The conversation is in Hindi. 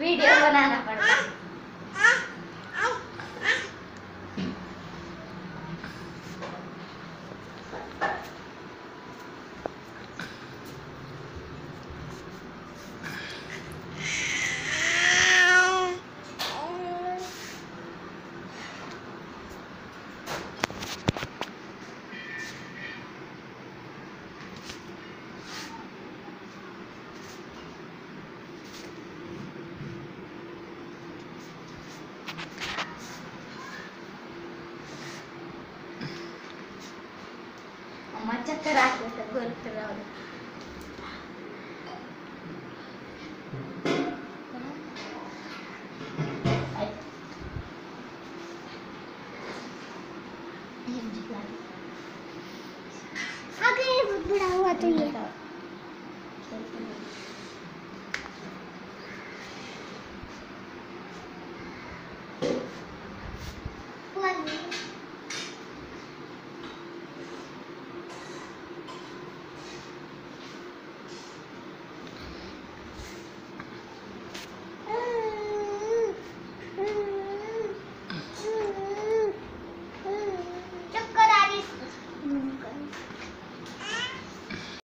वीडियो बनाना पड़ता है। अम्मा चक्कर आते तर गोल फिरवलं आगे बड़ा हुआ तो ये।